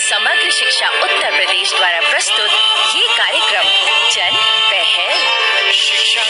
समग्र शिक्षा उत्तर प्रदेश द्वारा प्रस्तुत ये कार्यक्रम जन पहल। शिक्षा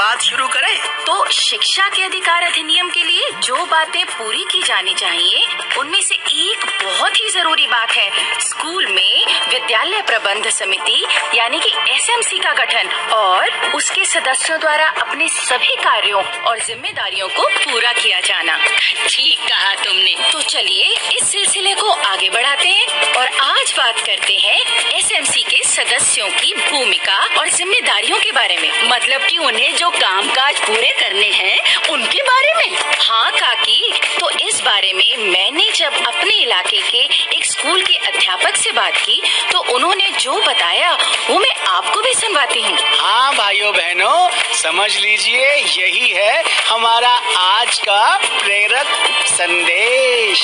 बात शुरू करें तो शिक्षा के अधिकार अधिनियम के लिए जो बातें पूरी की जानी चाहिए उनमें से एक बहुत ही ज़रूरी बात है। स्कूल में विद्यालय प्रबंध समिति यानी कि एसएमसी का गठन और उसके सदस्यों द्वारा अपने सभी कार्यों और जिम्मेदारियों को पूरा किया जाना। ठीक कहा तुमने। तो चलिए इस सिलसिले को आगे बढ़ाते हैं और आज बात करते हैं एसएमसी के सदस्यों की भूमिका और जिम्मेदारियों के बारे में। मतलब कि उन्हें जो कामकाज पूरे करने हैं उनके बारे में? हाँ काकी तो इस बारे में मैंने जब अपने इलाके के एक स्कूल के अध्यापक से बात की तो उन्होंने जो बताया, वो मैं आपको भी सुनवाती हूँ। हाँ भाइयों बहनों, समझ लीजिए, यही है हमारा आज का प्रेरक संदेश।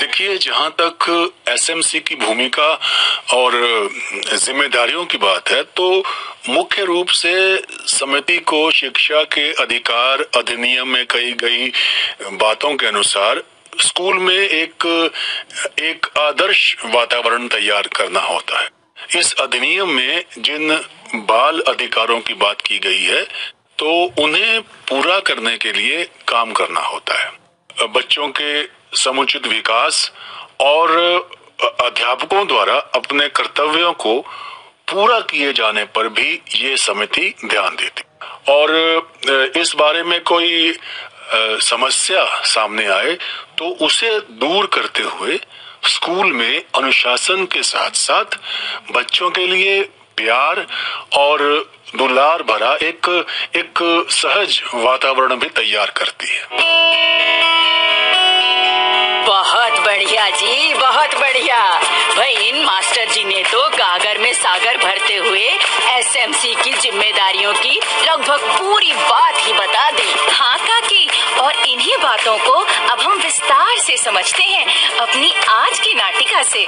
देखिए, जहाँ तक एसएमसी की भूमिका और जिम्मेदारियों की बात है तो मुख्य रूप से समिति को शिक्षा के अधिकार अधिनियम में कही गई बातों के अनुसार स्कूल में एक एक आदर्श वातावरण तैयार करना होता है। इस अधिनियम में जिन बाल अधिकारों की बात की गई है तो उन्हें पूरा करने के लिए काम करना होता है। बच्चों के समुचित विकास और अध्यापकों द्वारा अपने कर्तव्यों को पूरा किए जाने पर भी ये समिति ध्यान देती। और इस बारे में कोई समस्या सामने आए तो उसे दूर करते हुए स्कूल में अनुशासन के साथ साथ बच्चों के लिए प्यार और दुलार भरा एक एक सहज वातावरण भी तैयार करती है। बढ़िया जी, बहुत बढ़िया। भाई इन मास्टर जी ने तो गागर में सागर भरते हुए एसएमसी की जिम्मेदारियों की लगभग पूरी बात ही बता दी। हाँ काकी। और इन्हीं बातों को अब हम विस्तार से समझते हैं अपनी आज की नाटिका से।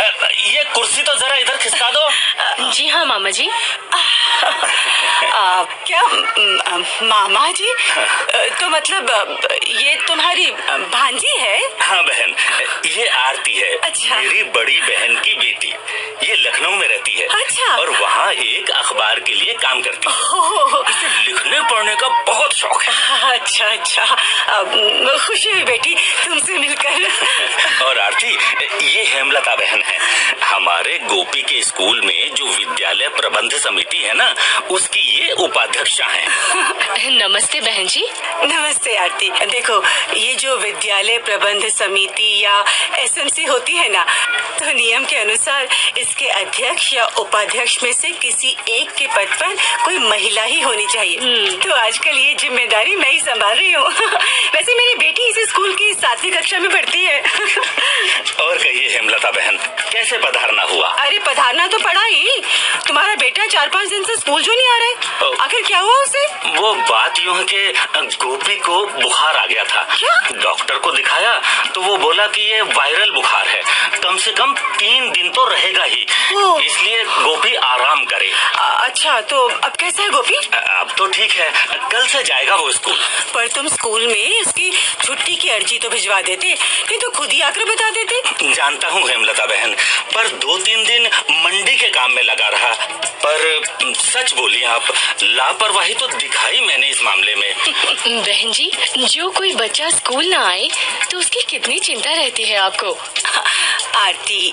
ये कुर्सी तो जरा इधर खिसका दो। जी हाँ मामा जी। आ, क्या मामा जी? तो मतलब ये तुम्हारी भांजी है? हाँ बहन ये आरती है अच्छा। मेरी बड़ी बहन की बेटी। ये लखनऊ में रहती है अच्छा। और वहाँ एक अखबार के लिए काम करती है। इसे लिखने पढ़ने का बहुत शौक है। अच्छा अच्छा। खुशी हुई बेटी तुमसे मिलकर। और आरती ये हेमलता बहन है। हमारे गोपी के स्कूल में जो विद्यालय प्रबंध समिति है ना उसकी ये उपाध्यक्षा है। नमस्ते बहन जी। नमस्ते आरती। देखो ये जो विद्यालय प्रबंध समिति या एसएमसी होती है ना तो नियम के अनुसार इसके अध्यक्ष या उपाध्यक्ष में से किसी एक के पद पर कोई महिला ही होनी चाहिए। तो आजकल ये ज़िम्मेदारी मैं ही संभाल रही हूँ। वैसे मेरी बेटी इस स्कूल की सातवीं कक्षा में पढ़ती है। और कहिए हेमलता बहन। कैसे पधारना हुआ? अरे पधारना तो पड़ा ही। तुम्हारा बेटा चार पाँच दिन से स्कूल जो नहीं आ रहा। है आखिर क्या हुआ उसे? वो बात यूँ है कि गोपी को बुखार आ गया था। क्या? डॉक्टर को दिखाया तो वो बोला कि ये वायरल बुखार है। कम से कम तीन दिन तो रहेगा ही। इसलिए गोपी आराम करे। आ, अच्छा तो अब कैसा है गोपी? अब तो ठीक है। कल से जाएगा वो स्कूल। पर तुम स्कूल में उसकी छुट्टी की अर्जी तो भिजवा देते नहीं तो खुद ही आकर बता देते। जानता हूँ हेमलता बहन। पर दो तीन दिन मंडी के काम में लगा रहा। पर सच बोली आप, लापरवाही तो दिखाई मैंने इस मामले में। बहन जी, जो कोई बच्चा स्कूल ना आए तो उसकी कितनी चिंता रहती है आपको? आरती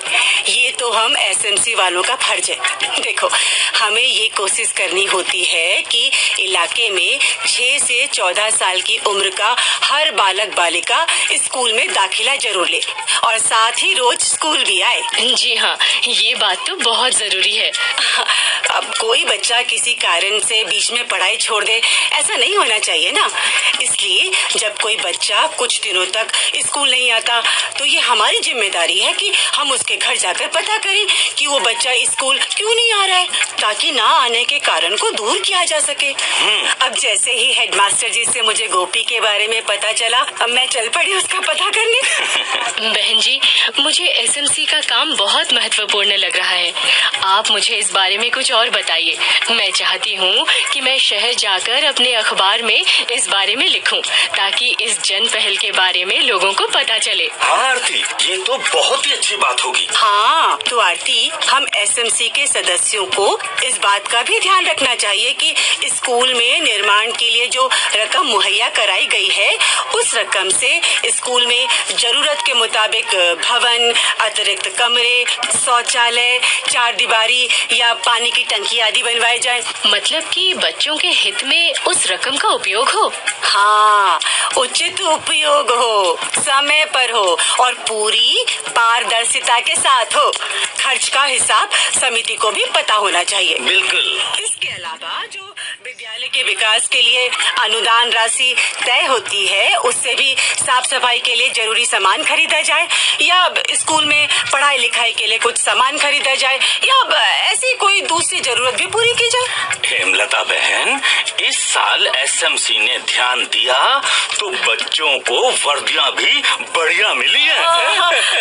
ये तो हम एसएमसी वालों का फ़र्ज़ है। देखो हमें ये कोशिश करनी होती है कि इलाके में 6 से 14 साल की उम्र का हर बालक बालिका स्कूल में दाखिला ज़रूर ले और साथ ही रोज स्कूल भी आए। जी हाँ ये बात तो बहुत ज़रूरी है। अब कोई बच्चा किसी कारण से बीच में पढ़ाई छोड़ दे ऐसा नहीं होना चाहिए ना। इसलिए जब कोई बच्चा कुछ दिनों तक स्कूल नहीं आता तो ये हमारी ज़िम्मेदारी है कि हम उसके घर जाकर पता करें कि वो बच्चा स्कूल क्यों नहीं आ रहा है ताकि ना आने के कारण को दूर किया जा सके। अब जैसे ही हेडमास्टर जी से मुझे गोपी के बारे में पता चला अब मैं चल पड़ी उसका पता करने। बहन जी मुझे एसएमसी का काम बहुत महत्वपूर्ण लग रहा है। आप मुझे इस बारे में कुछ और बताइए। मैं चाहती हूँ कि मैं शहर जाकर अपने अखबार में इस बारे में लिखूं ताकि इस जन पहल के बारे में लोगों को पता चले। हाँ आरती ये तो बहुत ही अच्छी बात होगी। हाँ तो आरती, हम एसएमसी के सदस्यों को इस बात का भी ध्यान रखना चाहिए कि स्कूल में निर्माण के लिए जो रकम मुहैया कराई गई है, उस रकम से स्कूल में ज़रूरत के मुताबिक भवन, अतिरिक्त कमरे, शौचालय, चार दीवारी या पानी की टंकी आदि बनवाए जाए। मतलब कि बच्चों के हित में उस रकम का उपयोग हो। हाँ उचित उपयोग हो, समय पर हो और पूरी पारदर्शिता के साथ हो। खर्च का हिसाब समिति को भी पता होना चाहिए। बिल्कुल। इसके अलावा जो विद्यालय के विकास के लिए अनुदान राशि तय होती है उससे भी साफ़ सफ़ाई के लिए ज़रूरी सामान खरीदा जाए या स्कूल में पढ़ाई लिखाई के लिए कुछ सामान खरीदा जाए या ऐसी कोई दूसरी ज़रूरत भी पूरी की जाए? हेमलता बहन इस साल एसएमसी ने ध्यान दिया तो बच्चों को वर्दियाँ भी बढ़िया मिली है।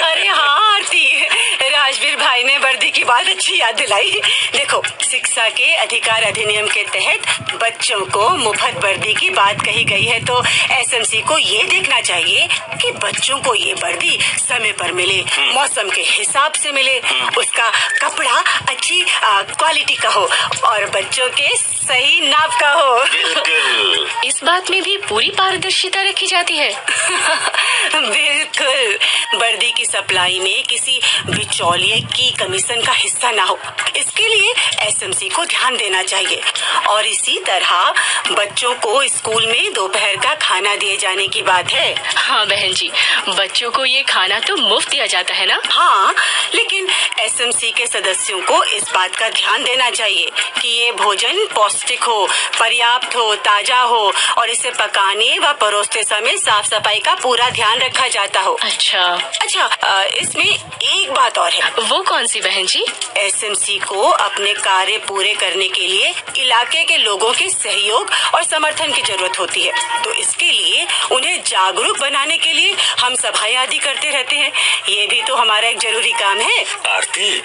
अरे हाँ आरती राजवीर भाई ने वर्दी की बात अच्छी याद दिलाई। देखो शिक्षा के अधिकार अधिनियम के तहत बच्चों को मुफ़्त वर्दी की बात कही गई है तो एसएमसी को ये देखना चाहिए कि बच्चों को ये वर्दी समय पर मिले मौसम के हिसाब से मिले उसका कपड़ा अच्छी क्वालिटी का हो। और बच्चों के सही नाप का हो। बिल्कुल। इस बात में भी पूरी पारदर्शिता रखी जाती है। बिल्कुल। वर्दी की सप्लाई में किसी बिचौलिए की कमीशन का हिस्सा ना हो। इसके लिए एसएमसी को ध्यान देना चाहिए। और इसी तरह बच्चों को स्कूल में दोपहर का खाना दिए जाने की बात है। हाँ बहन जी। बच्चों को ये खाना तो मुफ़्त दिया जाता है ना? हाँ लेकिन एसएमसी के सदस्यों को इस बात का ध्यान देना चाहिए कि ये भोजन पौष्टिक हो पर्याप्त हो ताज़ा हो और इसे पकाने व परोसते समय साफ़ सफ़ाई का पूरा ध्यान रखा जाता हो। अच्छा। अच्छा अ, इसमें एक बात और है। वो कौन सी बहन जी? एसएमसी को अपने कार्य पूरे करने के लिए इलाके के लोगों के सहयोग और समर्थन की ज़रूरत होती है। तो इसके लिए उन्हें जागरूक बनाने के लिए हम सभाएँ आदि करते रहते हैं। ये भी तो हमारा एक ज़रूरी काम है। आरती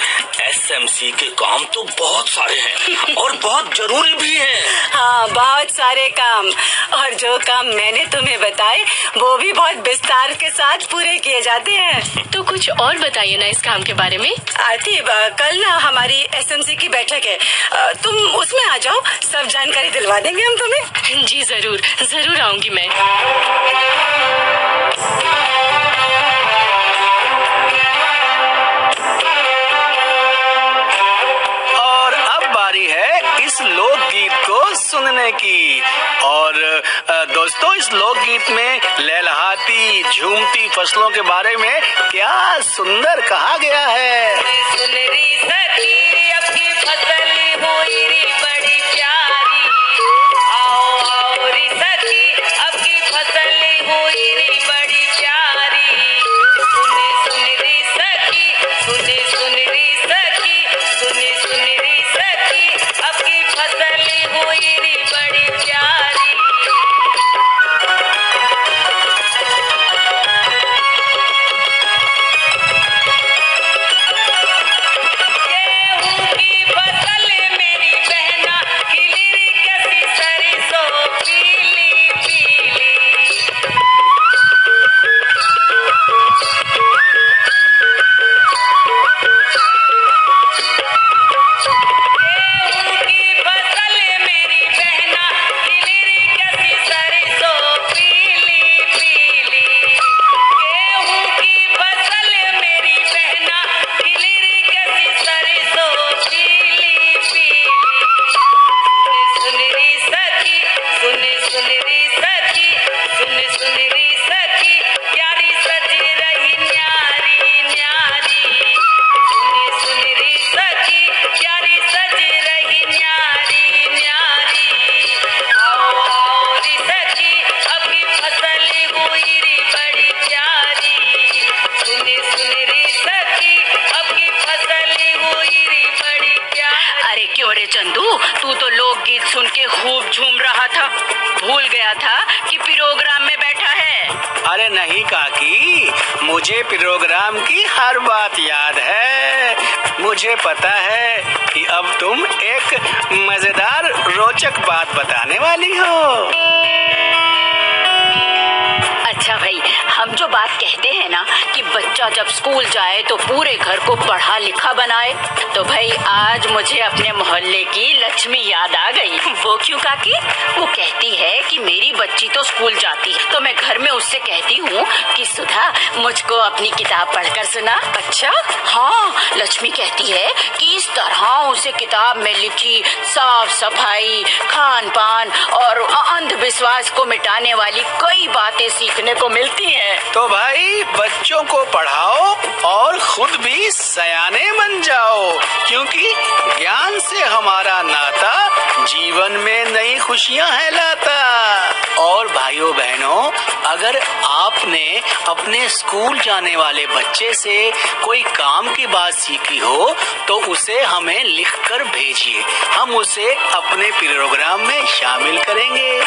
एसएमसी के काम तो बहुत सारे हैं और बहुत ज़रूरी भी हैं। हाँ बहुत सारे काम। और जो काम मैंने तुम्हें बताए वो भी बहुत विस्तार के साथ पूरे किए जाते हैं। तो कुछ और बताइए ना इस काम के बारे में। आरती कल ना हमारी एसएमसी की बैठक है। तुम उसमें आ जाओ सब जानकारी दिलवा देंगे हम तुम्हें। जी ज़रूर ज़रूर आऊँगी मैं। सुनने की। और दोस्तों, इस लोकगीत में लहलहाती, झूमती फ़सलों के बारे में क्या सुंदर कहा गया है? चंदू तू तो लोकगीत सुन के खूब झूम रहा था। भूल गया था कि प्रोग्राम में बैठा है। अरे नहीं काकी मुझे प्रोग्राम की हर बात याद है। मुझे पता है कि अब तुम एक मज़ेदार रोचक बात बताने वाली हो। अच्छा भाई हम बात कहते हैं ना कि बच्चा जब स्कूल जाए तो पूरे घर को पढ़ा लिखा बनाए। तो भाई आज मुझे अपने मोहल्ले की लक्ष्मी याद आ गई। वो क्यों काकी? वो कहती है कि मेरी बच्ची तो स्कूल जाती है। तो मैं घर में उससे कहती हूँ कि सुधा मुझको अपनी किताब पढ़कर सुना। अच्छा? हाँ लक्ष्मी कहती है कि इस तरह उसे किताब में लिखी साफ़ सफ़ाई खान पान और अंधविश्वास को मिटाने वाली कई बातें सीखने को मिलती हैं। तो भाई, बच्चों को पढ़ाओ और खुद भी सयाने बन जाओ, क्योंकि ज्ञान से हमारा नाता जीवन में नई खुशियाँ है लाता और भाइयों बहनों अगर आपने अपने स्कूल जाने वाले बच्चे से कोई काम की बात सीखी हो तो उसे हमें लिखकर भेजिए। हम उसे अपने प्रोग्राम में शामिल करेंगे।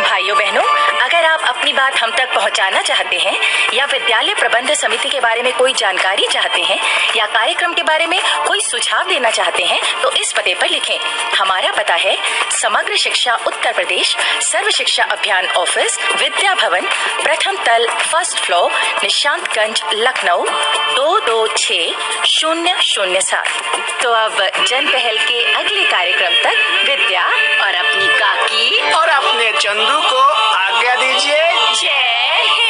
भाइयों बहनों अगर आप अपनी बात हम तक पहुंचाना चाहते हैं, या विद्यालय प्रबंध समिति के बारे में कोई जानकारी चाहते हैं, या कार्यक्रम के बारे में कोई सुझाव देना चाहते हैं तो इस पते पर लिखें। हमारा पता है, समग्र शिक्षा उत्तर प्रदेश, सर्व शिक्षा अभियान ऑफ़िस, विद्या भवन, प्रथम तल, फ़र्स्ट फ्लोर, निशांतगंज, लखनऊ, दो दो छः शून्य शून्य सात। तो अब जन पहल के अगले कार्यक्रम तक विद्या और अपनी काकी और अपने चंदू को आज्ञा दीजिए। जय